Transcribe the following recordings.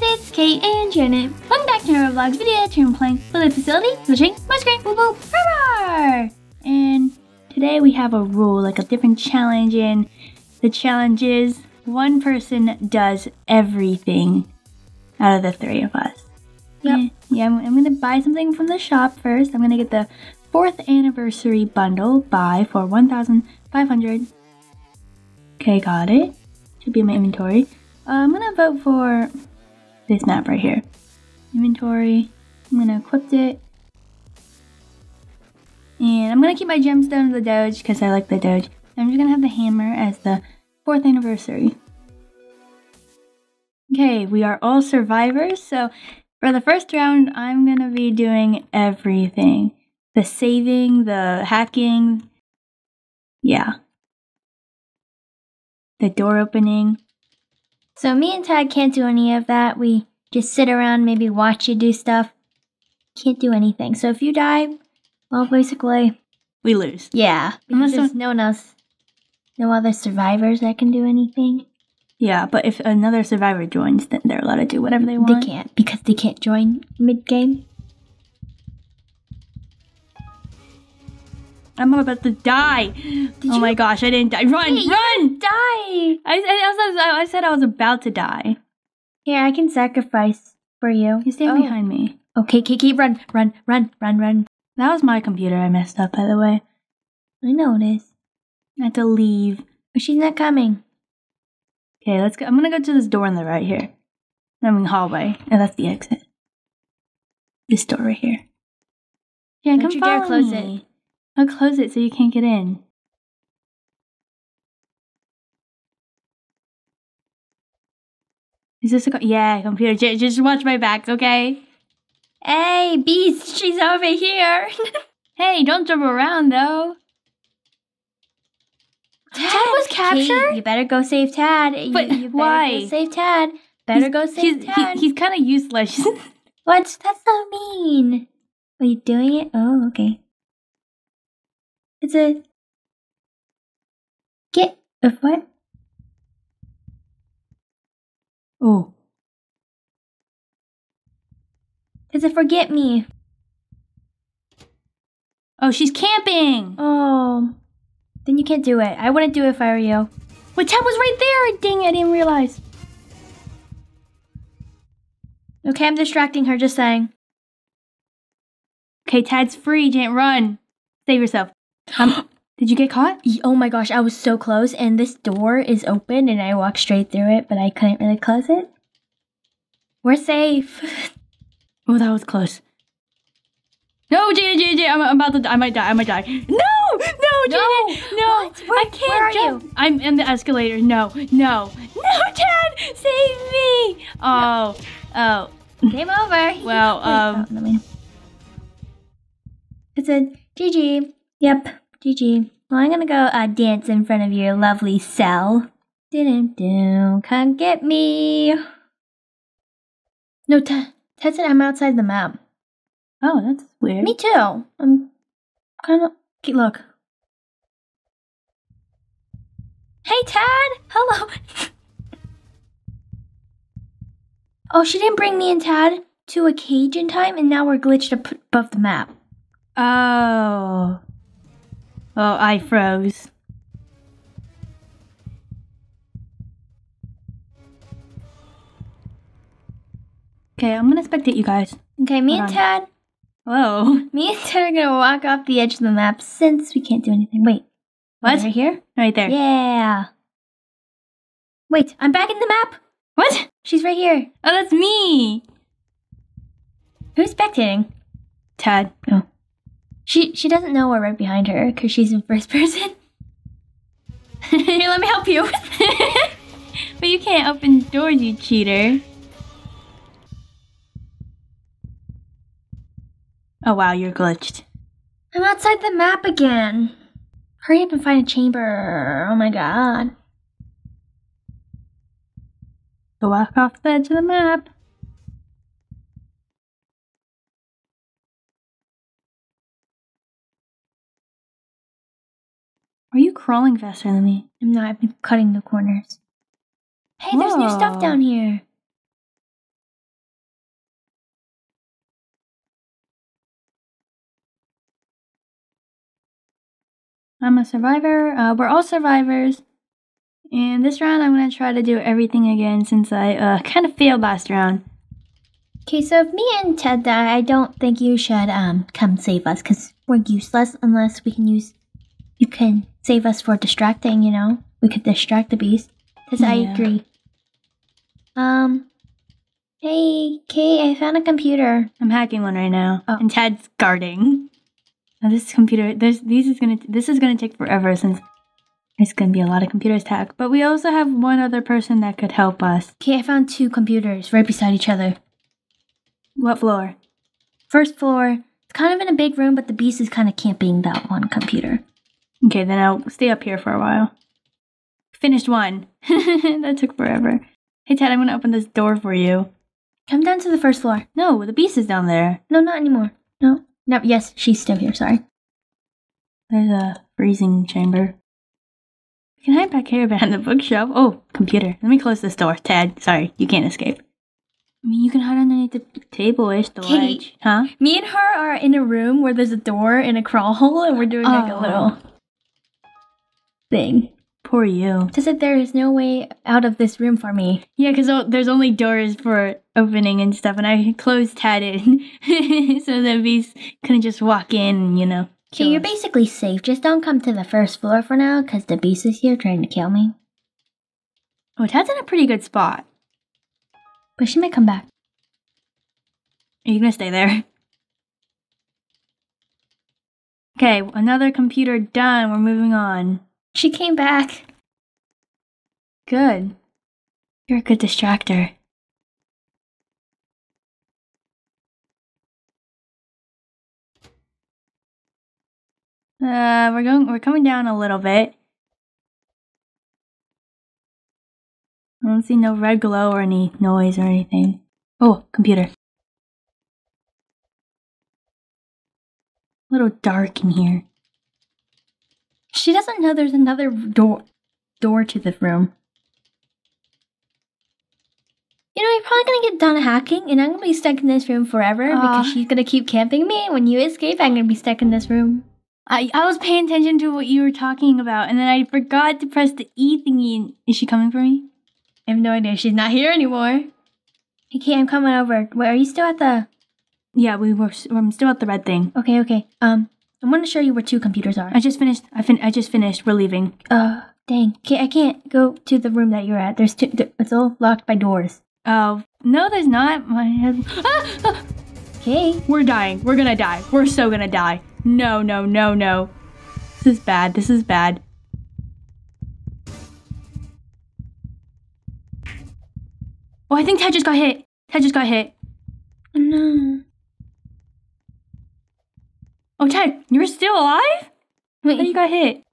guys, it's Kate and Janet. Welcome back to our vlog video. Today we're playing Bullet Facility, glitching, my screen, boop boop, roar! And today we have a rule, like a different challenge, and the challenge is one person does everything out of the three of us. Yep. Yeah, yeah I'm, I'm gonna buy something from the shop first. I'm gonna get the fourth anniversary bundle buy for 1,500. Okay, got it. Should be in my inventory. Uh, I'm gonna vote for this map right here. Inventory. I'm gonna equip it. And I'm gonna keep my gemstone of the Doge because I like the Doge. I'm just gonna have the hammer as the fourth anniversary. Okay, we are all survivors, so for the first round, I'm gonna be doing everything. The saving, the hacking, yeah. The door opening. So me and Tad can't do any of that. We just sit around, maybe watch you do stuff. Can't do anything. So if you die, well, basically, We lose. yeah. Unless Because there's no one else, no other survivors that can do anything. Yeah, but if another survivor joins, then they're allowed to do whatever they want. They can't because they can't join mid game. I'm about to die. oh you- my gosh, I didn't die. Run, Hey, run! Die. I, I, I, I said I was about to die. Here, I can sacrifice for you. You stand Oh. behind me. Okay, Kiki, run, run, run, run, run. That was my computer I messed up, by the way. I know it is. I had to leave. But she's not coming. Okay, let's go. I'm gonna go to this door on the right here. I mean hallway. And that's the exit. This door right here. Yeah, Don't come you dare close me. I'll close it so you can't get in. Is this a co- yeah computer? J- just watch my back, okay? Hey, Beast, she's over here. Hey, don't jump around though. Tad was captured? you better go save Tad. You- But you, better why? Go save Tad. Better He's- go save he's, Tad. he- he's kind of useless. what? That's so mean. Are you doing it? Oh, okay. It's a get of what? oh, It's a forget me. oh, she's camping. Oh, then you can't do it. I wouldn't do it if I were you. Wait, Tad was right there. Dang, I didn't realize. Okay, I'm distracting her. Just saying. Okay, Tad's free. Can't run. Save yourself. Um, did you get caught? Oh my gosh, I was so close, and this door is open, and I walked straight through it, but I couldn't really close it. We're safe. Oh, that was close. No, Jada, Jada, Jada, I'm, I'm about to die. I might die. I might die. No, no, Jada, No. no. Where- I can't where are jump. you? I'm in the escalator. No, no, no, Dad, save me. Oh, oh. Game over. Well, Wait, um, oh, let me. It said GG. Yep, GG. Well, I'm gonna go uh, dance in front of your lovely cell. Didn't do. Come get me. No, Ted. Ted said I'm outside the map. Oh, that's weird. Me too. I'm kind of. Okay, look. Hey, Tad. Hello. oh, she didn't bring me and Tad to a cage in time, and now we're glitched above the map. Oh. Oh, I froze. Okay, I'm gonna spectate you guys. Okay, me Hold and on. Tad. Whoa. Me and Tad are gonna walk off the edge of the map since we can't do anything. Wait, What? Right here? Right there. Yeah. Wait, I'm back in the map. What? She's right here. Oh, that's me. Who's spectating? Tad. Oh. She she doesn't know we're right behind her because she's in first person. Here, let me help you. but you can't open doors, you cheater. Oh wow, you're glitched. I'm outside the map again. Hurry up and find a chamber. Oh my god. Go walk off the edge of the map. crawling faster than me. I'm not, I've been cutting the corners. Hey, Whoa. there's new stuff down here. I'm a survivor. Uh, we're all survivors. And this round, I'm going to try to do everything again since I uh, kind of failed last round. Okay, so if me and Ted die, I don't think you should um come save us because we're useless unless we can use you can save us for distracting. You know, we could distract the beast. Because I agree. Um. Hey, Kate, I found a computer. I'm hacking one right now, Oh. and Tad's guarding. Now this computer, this these is gonna this is gonna take forever since it's gonna be a lot of computers to hack. But we also have one other person that could help us. Okay, I found two computers right beside each other. What floor? First floor, it's kind of in a big room, but the beast is kind of camping that one computer. Okay, then I'll stay up here for a while. Finished one. that took forever. Hey Ted, I'm gonna open this door for you. Come down to the first floor. No, the beast is down there. No, not anymore. No. No, yes, she's still here. Sorry. There's a freezing chamber. You can hide back here behind the bookshelf. Oh, computer. Let me close this door. Ted, sorry, you can't escape. I mean, you can hide underneath the table-ish, the Kate. ledge. Huh? Me and her are in a room where there's a door and a crawl hole, and we're doing like a Oh. little thing. Poor you. Says that there is no way out of this room for me. Yeah, because there's only doors for opening and stuff, and I closed Ted in so the beast couldn't just walk in you know. Okay, kill you're us. basically safe. Just don't come to the first floor for now, because the beast is here trying to kill me. Oh, Ted's in a pretty good spot. But she might come back. Are you gonna stay there? Okay, another computer done. We're moving on. She came back. Good. You're a good distractor. Uh, we're going. We're coming down a little bit. I don't see no red glow or any noise or anything. Oh, computer. A little dark in here. She doesn't know there's another door door to the room. You know, you're probably gonna get done hacking, and I'm gonna be stuck in this room forever because she's gonna keep camping me. When you escape, I'm gonna be stuck in this room. I, I was paying attention to what you were talking about, and then I forgot to press the E thingy. and- Is she coming for me? I have no idea. She's not here anymore. Okay, I'm coming over. Wait, are you still at the? Yeah, we were. I'm still at the red thing. Okay, okay. Um, I'm gonna show you where two computers are. I just finished. I fin. I just finished. We're leaving. Uh, dang. Okay, I can't go to the room that you're at. There's two. th- It's all locked by doors. Oh no, there's not. My head. Ah, ah, Okay. we're dying. We're gonna die. We're so gonna die. No, no, no, no. This is bad. This is bad. Oh, I think Ted just got hit. Ted just got hit. Oh, no. Oh, Ted, you're still alive? Wait. How you got hit?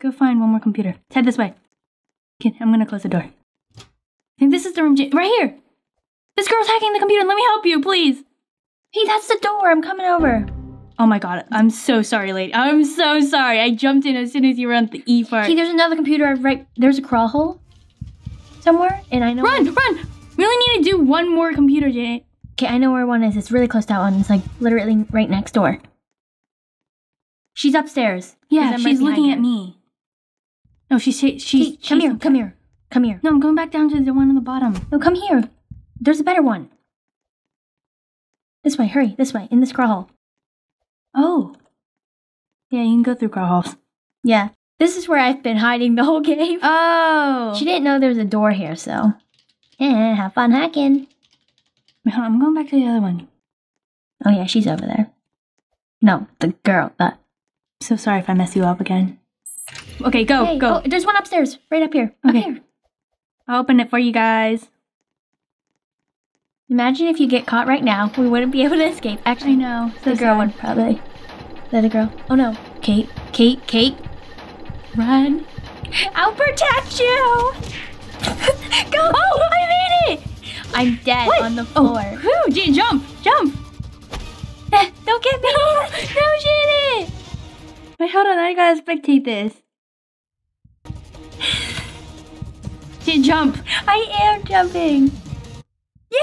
Go find one more computer. Ted, this way. Okay, I'm gonna close the door. I think this is the room. Right here. This girl's hacking the computer. Let me help you, please. Hey, that's the door. I'm coming over. Oh my god, I'm so sorry, lady. I'm so sorry. I jumped in as soon as you were on the E part. Okay, there's another computer right. There's a crawl hole somewhere, and I know. Run, run! We only need to do one more computer, Jay. Okay, I know where one is. It's really close to that one. It's like literally right next door. She's upstairs. Yeah, I'm right she's looking behind at me. No, she's she's, she's come here. Come here. Come here. No, I'm going back down to the one on the bottom. No, come here. There's a better one. This way. Hurry. This way. In this crawl hole. Oh. Yeah, you can go through crawl holes. Yeah. This is where I've been hiding the whole game. Oh. She didn't know there was a door here, so. Eh, have fun hacking. I'm going back to the other one. Oh yeah, she's over there. No, the girl. The So sorry if I mess you up again. Okay, go, Hey, go. Oh, there's one upstairs, right up here. Okay. Up here. I'll open it for you guys. Imagine if you get caught right now, we wouldn't be able to escape. Actually, know. the girl would probably. The other girl. Oh no, Kate, Kate, Kate, run! I'll protect you. Go! Oh, I made it! I'm dead What? on the Oh, floor. whew, jump, jump. Eh, Don't get me! No, she did it. Wait, hold on, I gotta spectate this. J- jump. I am jumping. Yay!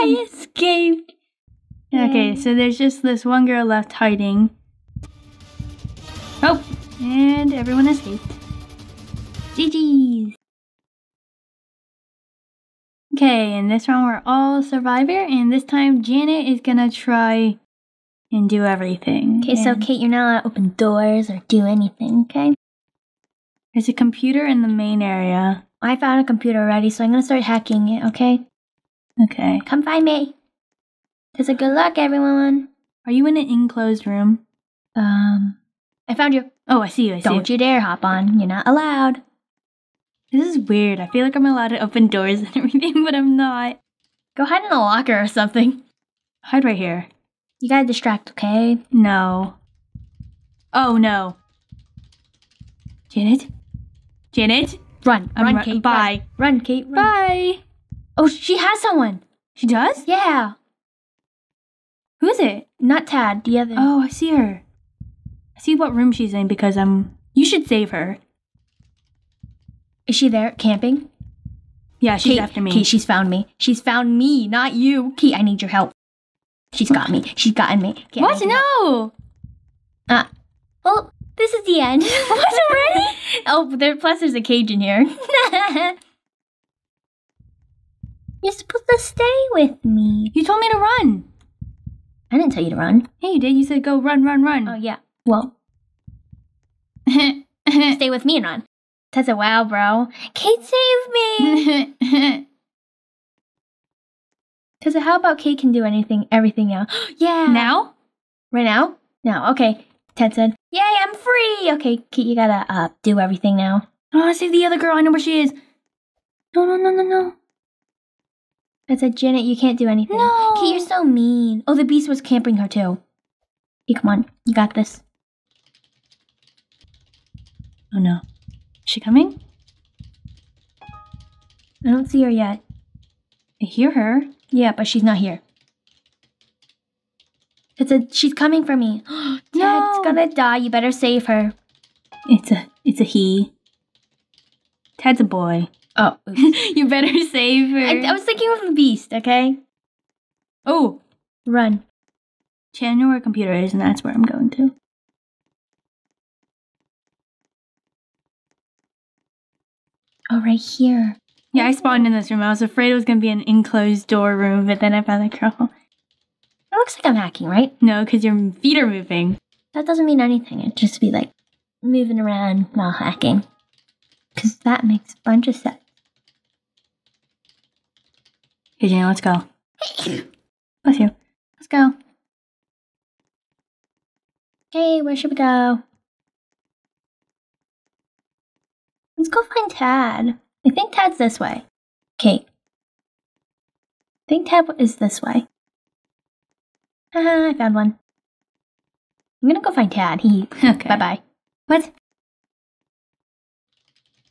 I escaped. Okay, so there's just this one girl left hiding. Oh, and everyone escaped. GG's. Okay, in this round we're all survivor, and this time Janet is gonna try and do everything. Okay, so Kate, you're not allowed to open doors or do anything, okay? there's a computer in the main area. I found a computer already, so I'm gonna start hacking it, okay? Okay. Come find me. Just a good luck, everyone. Are you in an enclosed room? Um, I found you. Oh, I see you. I see Don't you. you dare hop on. You're not allowed. This is weird. I feel like I'm allowed to open doors and everything, but I'm not. Go hide in a locker or something. Hide right here. You gotta distract, okay? No. Oh no. Janet? Janet? Run, I'm run, ru- Kate. bye. Run, run Kate. Run. Bye. Oh, she has someone. She does? Yeah, Who is it? not Tad. The other. Oh, I see her. I see what room she's in because I'm. You should save her. Is she there camping? Yeah, she's Kate, after me. Kate, she's found me. She's found me, not you. Kate, I need your help. She's got me. She's gotten me. Kate, what? need your help. No. Uh, well, this is the end. What, already? oh, there. Plus, there's a cage in here. You're supposed to stay with me. You told me to run. I didn't tell you to run. Hey, you did. You said go run, run, run. Oh yeah. Well, stay with me and run. That's a wow, bro. Kate, save me. Cause how about Kate can do anything, everything now? yeah. now? Right now? No. Okay. Ted said, "Yay, I'm free." Okay, Kate, you gotta uh do everything now. I want to save the other girl. I know where she is. No, no, no, no, no. I said, Janet, you can't do anything. No. Kate, you're so mean. Oh, the beast was camping her too. Hey, come on, you got this. Oh no. Is she coming? I don't see her yet. I hear her. Yeah, but she's not here. It's a she's coming for me. Ted's No. gonna die. You better save her. It's a it's a he. Ted's a boy. Oh, you better save her. I, I was thinking of the beast. Okay, oh, run. Chan, I where a computer is, and that's where I'm going to. Oh, right here. Yeah, I spawned in this room. I was afraid it was gonna be an enclosed door room, but then I found the girl. It looks like I'm hacking, right? No, because your feet are moving. That doesn't mean anything. It just be like moving around while hacking. Cause that makes a bunch of sense. Okay, Jan, let's go. Bless you. Let's go. Hey, where should we go? Let's go find Tad. I think Tad's this way. Kate. I think Tad is this way. Haha, I found one. I'm gonna go find Tad. He. Okay. Bye bye. What?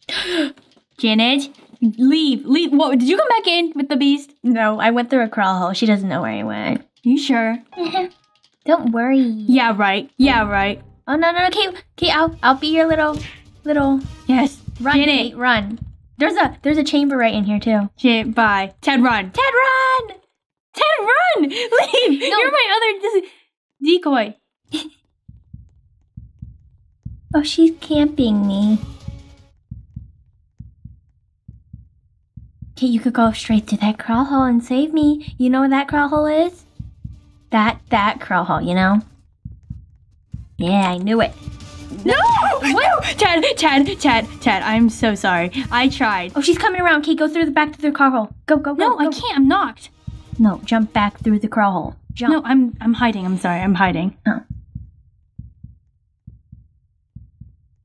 Janet, leave, leave. What? Did you come back in with the beast? No, I went through a crawl hole. She doesn't know where I went. You sure? Don't worry. Yeah, right. Yeah, right. Oh no no no, Kate. Kate, I'll I'll be your little little Yes. Run. Janet. Kate, run. There's a there's a chamber right in here too. Janet, bye. Ted, run. Ted, run! Ted, run! Leave! No. You're my other decoy. Oh, she's camping me. Okay, you could go straight to that crawl hole and save me. You know where that crawl hole is? That that crawl hole, you know? Yeah, I knew it. No! No! Chad, Chad, Ted, Ted, I'm so sorry. I tried. Oh, she's coming around. Kate, go through the back through the crawl hole. Go, go, go. No, I can't. I'm knocked. No, jump back through the crawl hole. Jump. No, I'm I'm hiding. I'm sorry. I'm hiding. Oh.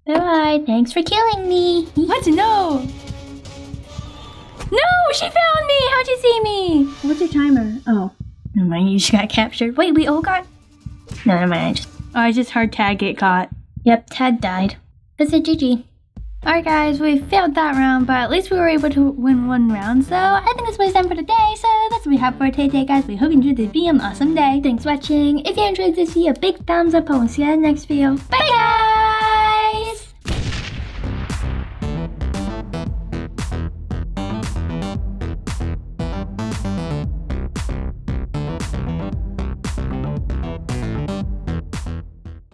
Bye bye. Thanks for killing me. What? No! No! She found me! How'd you see me? What's your timer? Oh. Never mind, you just got captured. Wait, we all got. No, never mind. I just. Oh, I just heard Tad get caught. Yep, Ted died. That's it, GG. Alright guys, we failed that round, but at least we were able to win one round, so I think this was done for today, so that's what we have for today guys. We hope you enjoyed this video, an awesome day. Thanks for watching. If you enjoyed this, see a big thumbs up and we'll see you in the next video. Bye guys!